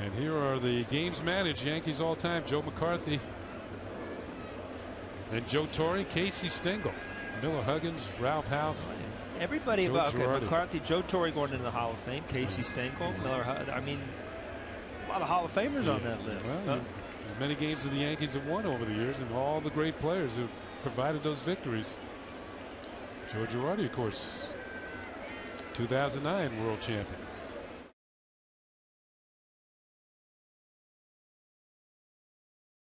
And here are the games managed Yankees all time. Joe McCarthy. And Joe Torre, Casey Stengel, Miller Huggins, Ralph Houk. Everybody Joe about okay, McCarthy, Joe Torre going into the Hall of Fame, Casey Stengel, Miller. Huggins. I mean, a lot of Hall of Famers on that list. Well, Huh? many games that the Yankees have won over the years, and all the great players who provided those victories. Joe Girardi, of course, 2009 world champion.